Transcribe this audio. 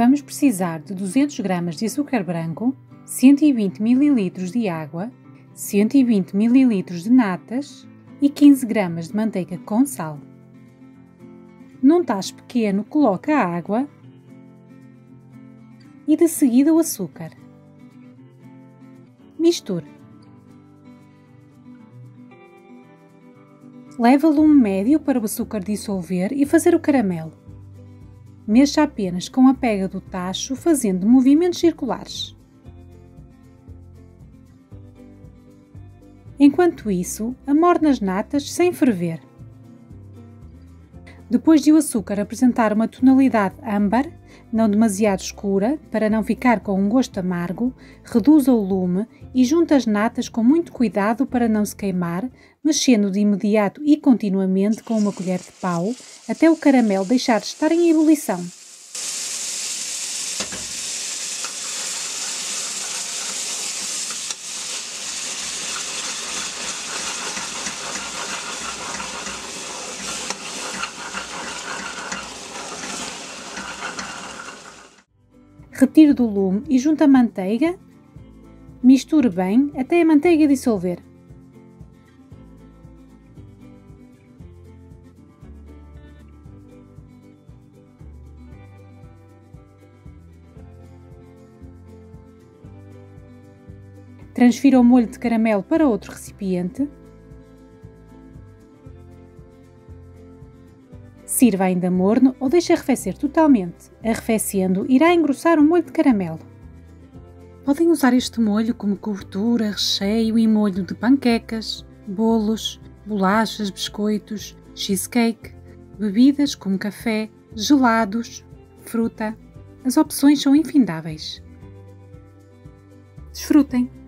vamos precisar de 200 gramas de açúcar branco, 120 ml de água, 120 ml de natas e 15 gramas de manteiga com sal. Num tacho pequeno, coloque a água e de seguida o açúcar. Misture. Leve a lume médio para o açúcar dissolver e fazer o caramelo. Mexa apenas com a pega do tacho, fazendo movimentos circulares. Enquanto isso, amorne as natas sem ferver. Depois de o açúcar apresentar uma tonalidade âmbar, não demasiado escura, para não ficar com um gosto amargo, reduza o lume e junte as natas com muito cuidado para não se queimar, mexendo de imediato e continuamente com uma colher de pau até o caramelo deixar de estar em ebulição. Retire do lume e junte a manteiga. Misture bem até a manteiga dissolver. Transfira o molho de caramelo para outro recipiente Sirva ainda morno ou deixe arrefecer totalmente. Arrefecendo, irá engrossar o molho de caramelo. Podem usar este molho como cobertura, recheio e molho de panquecas, bolos, bolachas, biscoitos, cheesecake, bebidas como café, gelados, fruta. As opções são infindáveis. Desfrutem!